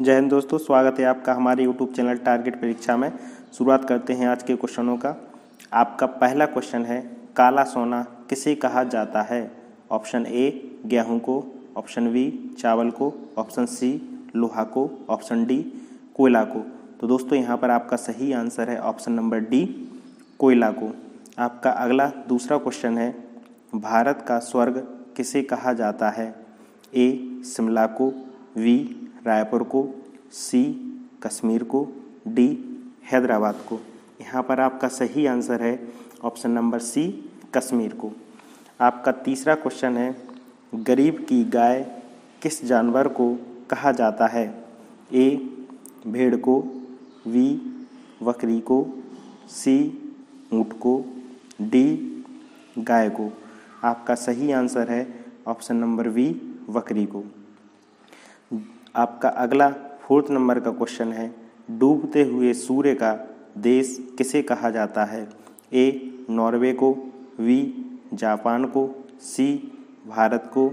जय हिंद दोस्तों, स्वागत है आपका हमारे यूट्यूब चैनल टारगेट परीक्षा में। शुरुआत करते हैं आज के क्वेश्चनों का। आपका पहला क्वेश्चन है, काला सोना किसे कहा जाता है? ऑप्शन ए गेहूँ को। ऑप्शन बी चावल को। ऑप्शन सी लोहा को। ऑप्शन डी कोयला को। तो दोस्तों, यहाँ पर आपका सही आंसर है ऑप्शन नंबर डी कोयला को। आपका अगला, दूसरा क्वेश्चन है, भारत का स्वर्ग किसे कहा जाता है? ए शिमला को। वी रायपुर को, सी, कश्मीर को, डी, हैदराबाद को। यहाँ पर आपका सही आंसर है ऑप्शन नंबर सी, कश्मीर को। आपका तीसरा क्वेश्चन है, गरीब की गाय किस जानवर को कहा जाता है? ए, भेड़ को वी बकरी को, सी, ऊँट को, डी, गाय को। आपका सही आंसर है ऑप्शन नंबर वी, बकरी को। आपका अगला फोर्थ नंबर का क्वेश्चन है, डूबते हुए सूर्य का देश किसे कहा जाता है? ए, नॉर्वे को वी जापान को, सी, भारत को,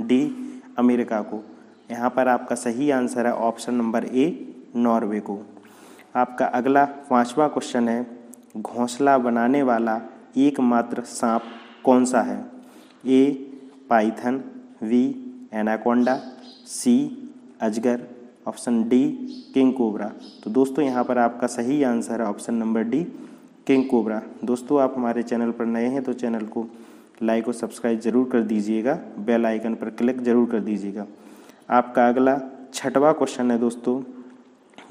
डी, अमेरिका को। यहाँ पर आपका सही आंसर है ऑप्शन नंबर ए, नॉर्वे को। आपका अगला पांचवा क्वेश्चन है, घोंसला बनाने वाला एकमात्र सांप कौन सा है? A, python B anaconda, C अजगर, ऑप्शन डी, किंग कोबरा। तो दोस्तों, यहाँ पर आपका सही आंसर है option number D, king cobra. दोस्तों, आप हमारे चैनल पर नए हैं तो चैनल को लाइक और सब्सक्राइब ज़रूर कर दीजिएगा। बेल आइकन पर क्लिक ज़रूर कर दीजिएगा। आपका अगला छठवा क्वेश्चन है दोस्तों,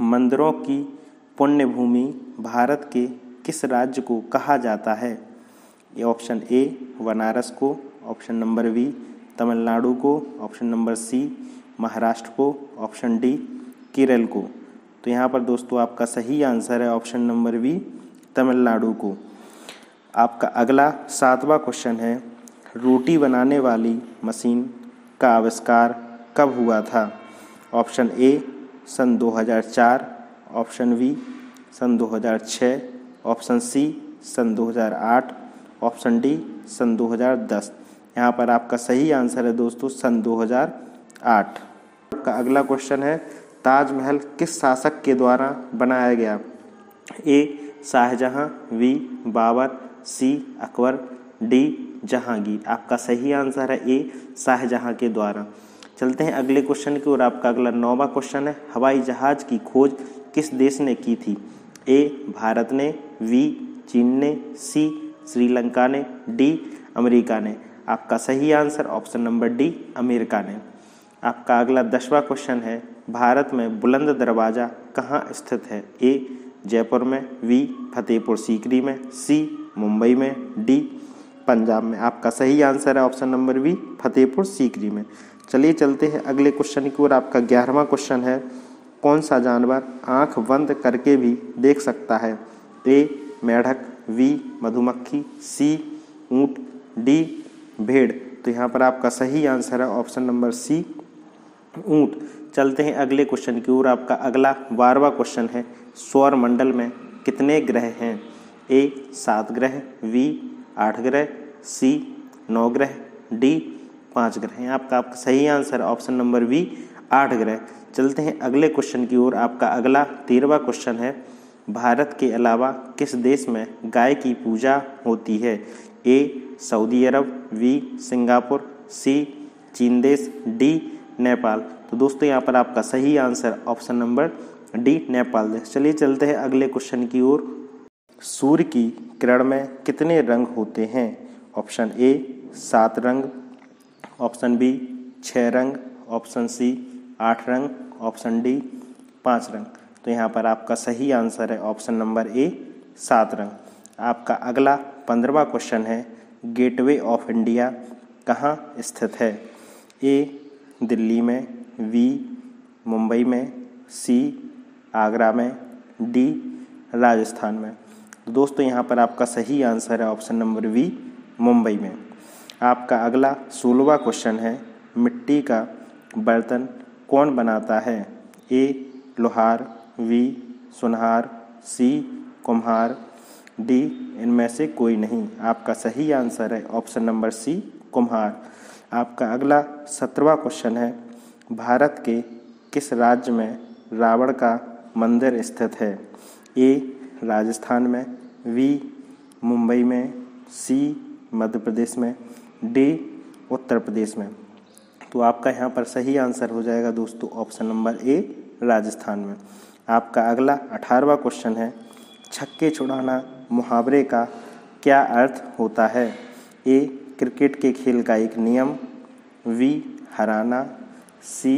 मंदिरों की पुण्य भूमि भारत के किस राज्य को कहा जाता है? ये ऑप्शन ए, बनारस को, ऑप्शन नंबर बी, तमिलनाडु को, ऑप्शन नंबर सी महाराष्ट्र को ऑप्शन डी केरल को। तो यहाँ पर दोस्तों आपका सही आंसर है ऑप्शन नंबर बी तमिलनाडु को। आपका अगला सातवां क्वेश्चन है, रोटी बनाने वाली मशीन का आविष्कार कब हुआ था? ऑप्शन ए सन 2004 ऑप्शन बी सन 2006 ऑप्शन सी सन 2008 ऑप्शन डी सन 2010 यहाँ पर आपका सही आंसर है दोस्तों, सन 2008 का अगला क्वेश्चन है, ताजमहल किस शासक के द्वारा बनाया गया? A, Shahjahan B Babar, C, Akbar, D, Jahangir. आपका सही आंसर है ए, शाहजहां के द्वारा। चलते हैं अगले क्वेश्चन की ओर। आपका अगला नौवा क्वेश्चन है, हवाई जहाज़ की खोज किस देश ने की थी? ए, भारत ने वी चीन ने, सी, श्रीलंका ने, डी, अमेरिका ने। आपका सही answer option number D America ने। आपका अगला दसवां क्वेश्चन है, भारत में बुलंद दरवाज़ा कहाँ स्थित है? ए जयपुर में वी फतेहपुर सीकरी में सी मुंबई में डी पंजाब में। आपका सही आंसर है option number B Fatehpur Sikri में। चलिए चलते हैं अगले क्वेश्चन की ओर। आपका ग्यारहवा क्वेश्चन है, कौन सा जानवर आँख बंद करके भी देख सकता है? ए मेढक वी मधुमक्खी सी ऊँट डी भेड़। तो यहाँ पर आपका सही आंसर है ऑप्शन नंबर सी ऊँट। चलते हैं अगले क्वेश्चन की ओर। आपका अगला बारवा क्वेश्चन है। सौर मंडल में कितने ग्रह हैं? ए, सात ग्रह वी आठ ग्रह सी नौ ग्रह डी पाँच ग्रह हैं। आपका आपका सही आंसर ऑप्शन नंबर वी आठ ग्रह। चलते हैं अगले क्वेश्चन की ओर। आपका अगला तेरहवा क्वेश्चन है। भारत के अलावा किस देश में गाय की पूजा होती है? A, Saudi Arabia B Singapore C चीन देश डी नेपाल। तो दोस्तों, यहाँ पर आपका सही answer option number D, Nepal देश चलिए चलते हैं अगले क्वेश्चन की ओर। सूर्य की किरण में कितने रंग होते हैं? ऑप्शन ए, सात रंग। ऑप्शन बी छः रंग। ऑप्शन सी, आठ रंग। ऑप्शन डी, पाँच रंग। तो यहाँ पर आपका सही आंसर है ऑप्शन नंबर ए, सात रंग। आपका अगला पंद्रवा क्वेश्चन है, गेटवे ऑफ़ इंडिया कहाँ स्थित है? ए दिल्ली में वी मुंबई में सी आगरा में डी राजस्थान में। तो दोस्तों, यहाँ पर आपका सही आंसर है ऑप्शन नंबर वी मुंबई में। आपका अगला सोलवा क्वेश्चन है, मिट्टी का बर्तन कौन बनाता है? ए लोहार वी सुनहार सी कुम्हार डी इनमें से कोई नहीं। आपका सही आंसर है ऑप्शन नंबर सी कुम्हार। आपका अगला सत्रवा क्वेश्चन है, भारत के किस राज्य में रावण का मंदिर स्थित है? ए, राजस्थान में वी मुंबई में सी मध्य प्रदेश में डी उत्तर प्रदेश में। तो आपका यहाँ पर सही आंसर हो जाएगा दोस्तों ऑप्शन नंबर ए राजस्थान में। आपका अगला अठारवा क्वेश्चन है, छक्के छुड़ाना मुहावरे का क्या अर्थ होता है? ए क्रिकेट के खेल का एक नियम, वी हराना, सी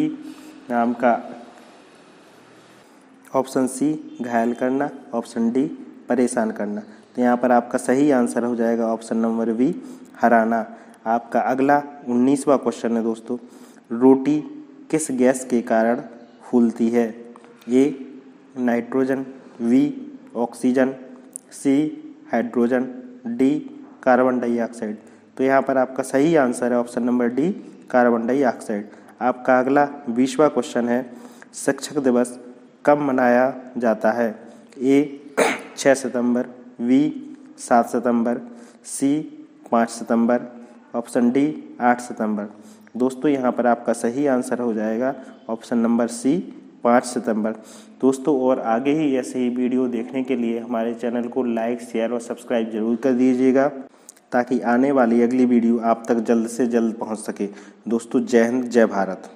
नाम का ऑप्शन सी घायल करना, ऑप्शन डी परेशान करना। तो यहाँ पर आपका सही आंसर हो जाएगा ऑप्शन नंबर वी हराना। आपका अगला उन्नीसवा क्वेश्चन है दोस्तों, रोटी किस गैस के कारण फूलती है? A, nitrogen, B, oxygen, C, hydrogen, D, carbon dioxide. तो यहाँ पर आपका सही आंसर है option number D, carbon dioxide. आपका अगला बीसवा क्वेश्चन है, शिक्षक दिवस कब मनाया जाता है? ए छः सितंबर वी सात सितंबर, सी, पाँच सितंबर, ऑप्शन डी, आठ सितंबर। दोस्तों, यहाँ पर आपका सही आंसर हो जाएगा, ऑप्शन नंबर सी, पाँच सितंबर। दोस्तों, और आगे ही ऐसे ही वीडियो देखने के लिए हमारे चैनल को लाइक, शेयर और सब्सक्राइब ज़रूर कर दीजिएगा। ताकि आने वाली अगली वीडियो आप तक जल्द से जल्द पहुँच सके। दोस्तों, जय हिंद, जय भारत।